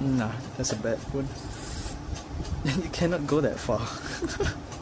Nah, that's a bad one. you cannot go that far.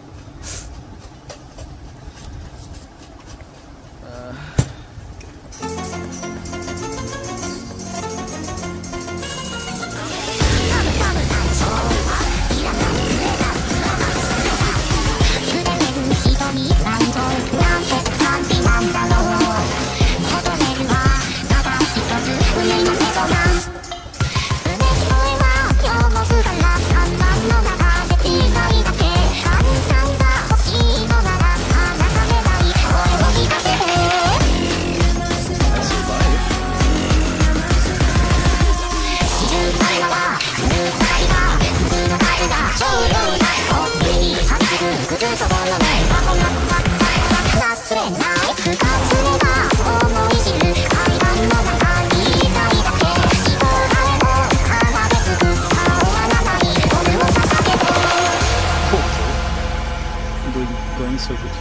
going so good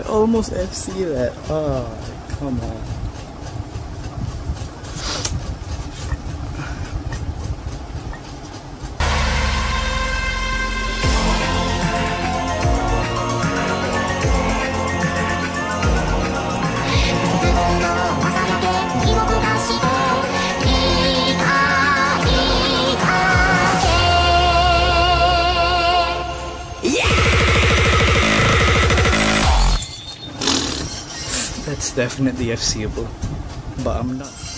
almost FC that. Oh, come on. Definitely FCable, but I'm not.